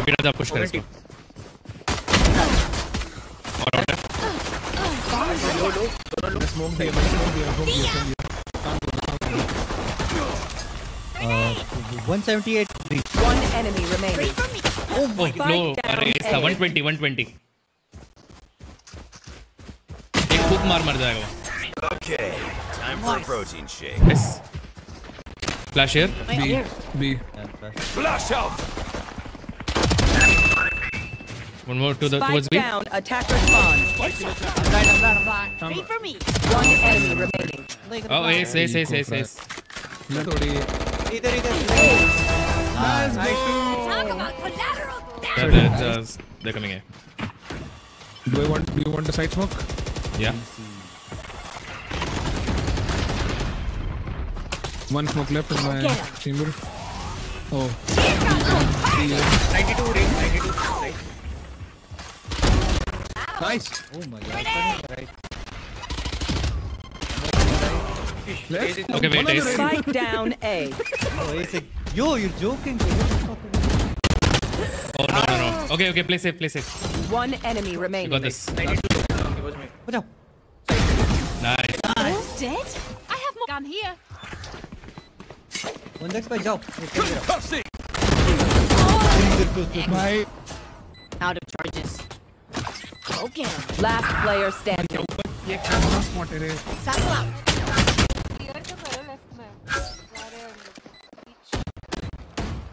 Repeat आजा push कर इसको और आउट है स्मोक दिया मैंने स्मोक दिया स्मोक दिया स्मोक दिया Uh, 178. One enemy remaining. ओह लो अरे इसका 120 120 एक फूक मार मर जाएगा वो Okay, time for a Flash here. B. B. Yeah, flash. flash. out. One more to the towards B. down. Attacker spawn. For me. One enemy remaining. Oh, ace, ace, ace, ace, ace. Let's. Either, either. Nice, nice. Talk about collateral damage. Uh, they're, coming here. Do you want? Do you want the side smoke? Yeah. One smoke left in my chamber oh 92 range 92 right nice Oh my god. Right. let's Okay, wait, One Ace. Spike down A. Oh, he's like, yo, you're joking. oh no no no okay okay play safe play safe One enemy remaining. you got this 92 he was me Watch out. nice Oh, Dead? I have more gun here. One dex by जाओ. Concussing! my Out of charges. Okay. Last player standing. ये camera spot है रे Satchel out. Clear तो करो left में जा रहे हैं हम लोग पीछे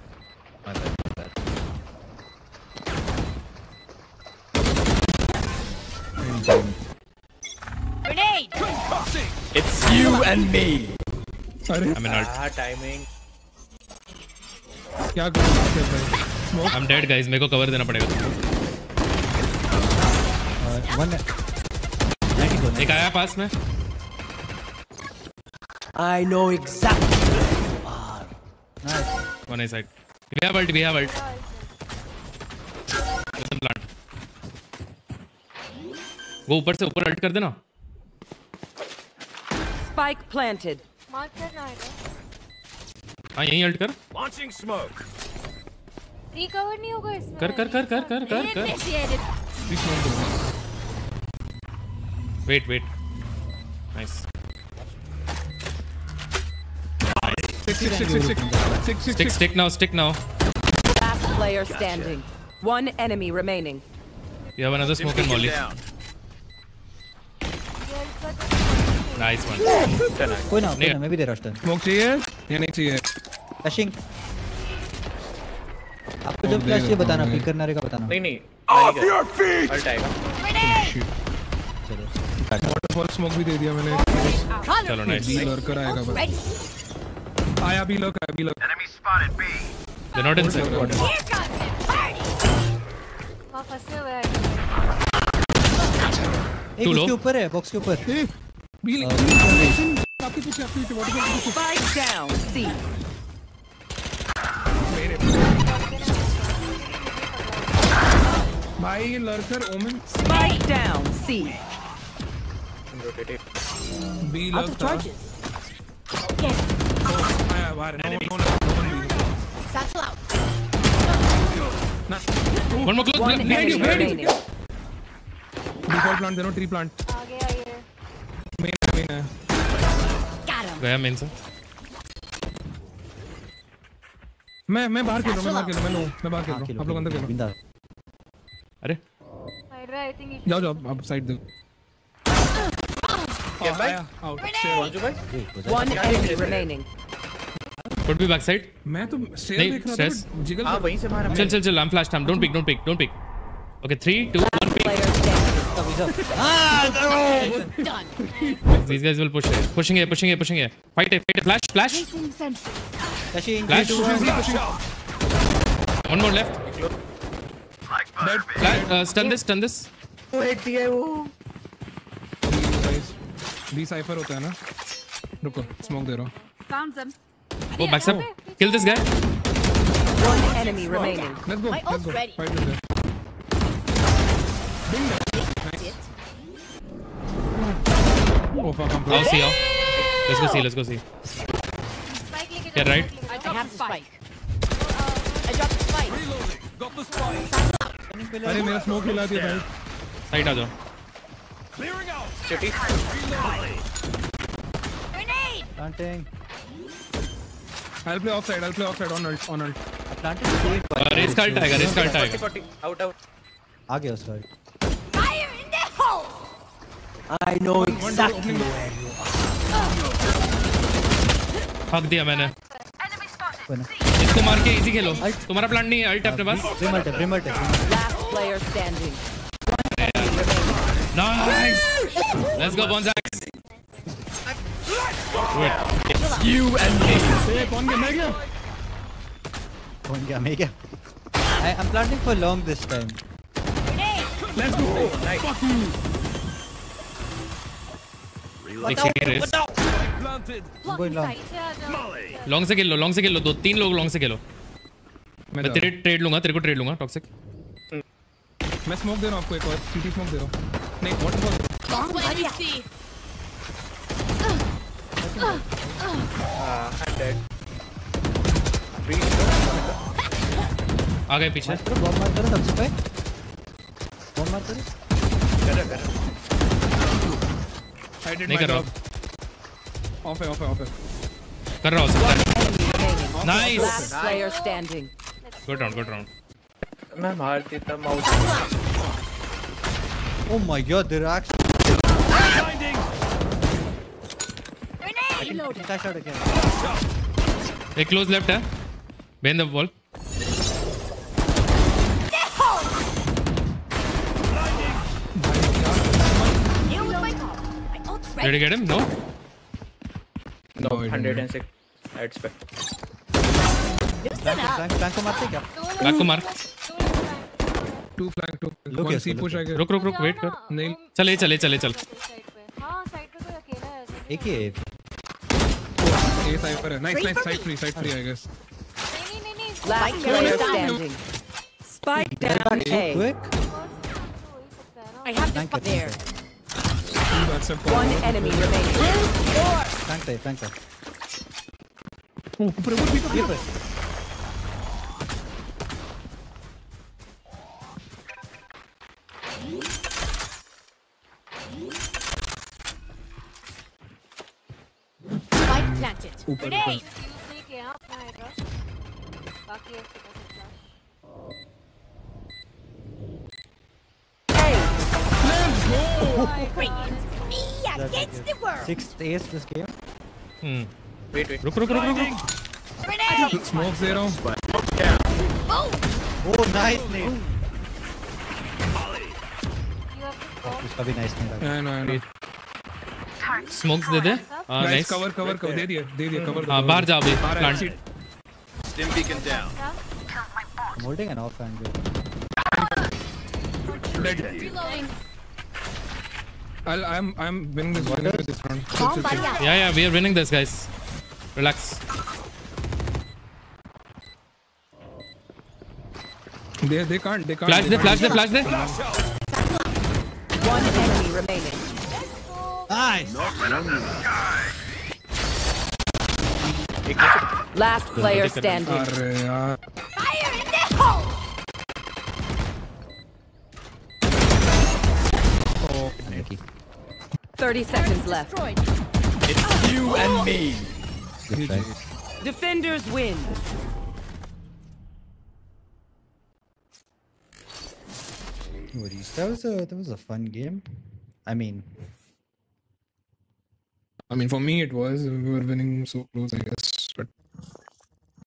Grenade. Concussing! It's you and me! अरे I'm in ult ah timing क्या करूँ? आई एम डेड गाइस मेरे को कवर देना पड़ेगा वन है uh, एक आया पास में। I know exactly one side we have ult we have ult वो ऊपर से ऊपर अल्ट कर देना। स्पाइक प्लांटेड मार्कर नाइडर हाँ यहीं अल्ट कर Launching smoke! रिकवर नहीं होगा इसमें कर कर कर कर कर कर कर. प्लीज़ स्मोक दो wait wait nice six six six six six six stick stick now stick now Last player standing. One enemy remaining. You have another smoke and molly. Nice one. कोई ना कोई नहीं। ना मैं भी दे रहा हूँ स्मोक चाहिए या नहीं चाहिए फ्लैशिंग आपको जब फ्लैश चाहिए बताना पिक करना रहेगा बताना नहीं नहीं Off your feet! अल्ट आएगा चलो वाटरफॉल स्मोक भी दे दिया मैंने चलो नाइस बी लर्कर आएगा बस आया बी लर्क आया B lurk Enemy spotted B! They're not inside. Here comes the party. वहाँ फंसे हुए हैं एक उसके ऊपर है बॉक्स के ऊपर बी आपके पीछे आपके पीछे वाटरफॉल के पीछे भाई लर्कर Omen down. C. rotate B Out lurk of था charges. Get आया बाहर no no no satchel out. One more close. One Behind you, enemy behind you. remaining. Default plant देनो ट्री प्लांट आगे आइए मेन मेन है him. गया main से मैं मैं बाहर खेल रहा हूँ मैं बाहर खेल रहा हूँ मैं नो मैं बाहर खेल हाँ, रहा हूँ आप लोग अंदर खेलो बिंदा अरे हाइड्रा आई थिंक जाओ जाओ आप साइड दो आउट भाई enemy remaining. could be backside. मैं तो सेल नहीं, देख रहा stress. था जिगल हाँ वहीं से मारा Chill, chill, chill. I'm flash time. Don't pick, don't pick, don't pick. Okay, three, two, one. Pick. Standing. Done. These guys will push it. Pushing it, pushing it, pushing it. Fight it, fight it. Flash, flash, flash. One more left. Flash. Uh, stun this, stun this. वो head दिया है वो B cipher होता है ना रुको smoke दे रहा हूं Found them. Oh, backs up. Kill this guy. One enemy remaining. Let's go My let's ult's go ready. Fight with oh fuck I'm I'll see you. Let's go see, let's go see. Spike लेके Yeah, जाओ right. spike लेके I जाओ। have the spike. I dropped the spike. Got the spike. अरे मेरा smoke हिला दिया भाई। Side आ जाओ। Clearing out city grenade planting help play off side help play off side on on planting अरे skull tiger skull tiger out out आ गया sir fire in the hole I know exactly where you are fuck दिया मैंने। इसको मार के easy खेलो। तुम्हारा plan नहीं है अल्ट अपने पास। प्रिमर्ट है नाइस लेट्स गो बोंजैक्स यू एंड मी कौन गया? मैं क्या कौन गया? मैं क्या I am planning for long this time let's go fuck you long से खेल लो लॉन्ग से खेल लो दो तीन लोग लॉन्ग से खेलो। मैं मैं तेरे ट्रेड लूँगा तेरे को ट्रेड लूँगा टॉक्सिक मैं स्मोक दे रहा हूँ आपको एक और सीटी स्मोक दे रहा हूँ। नहीं waterfall to see. Uh, I'm dead. Breach. आ गए पीछे। बॉम्ब मार करो सबसे पे बॉम्ब मार करो Better, better. I did नहीं कर रहा off है off है off है कर रहा हूँ सब nice Last player standing. Good round good round मैं मार देता mouse Oh my god they're actually Grenade. flash out again एक क्लोज लेफ़्ट है Ben the ball You with my my ult's Did you get him? No? No I 106 heads पे. Flank flank को मारते क्या back को मार two flank two flank. Look one here, C push here. I guess रुक रुक रुक wait कर नहीं चले चले चले चल साइड हाँ साइड पे कोई अकेला है एक ही है A है nice nice side free side free I guess नहीं नहीं नहीं नहीं Last player standing. Spike down so A. quick हो ही two accept One enemy remaining. Flank पे फ्लैंक पे ऊपर ऊपर पीछे ये पे Spike planted. ऊपर Grenade. ऊपर यूज नहीं किया अपना हाइड्रा बाकी है उसके पास flash Bring it. Me against the world. sixth ace this game hmm wait wait रुक रुक रुक रुक रुक Grenade. smoke दे रहा हूँ oh nice name उसका भी nice name लगा I know I know smokes दे दे हाँ nice nice cover cover cover दे दिया दे दिया cover हाँ बाहर जा आ plant. Stim beacon down. I'm holding an off angle Reloading. I'll, I'm I'm winning this, winning this round. Yeah, yeah, we are winning this, guys. Relax. They they can't they can't. Flash they flash they flash they. One enemy remaining. Nice. Last player standing. Fire in the hole. 30 seconds left. It's you and me. Defenders win. Worries. That was a that was a fun game. I mean, I mean for me it was we were winning so close I guess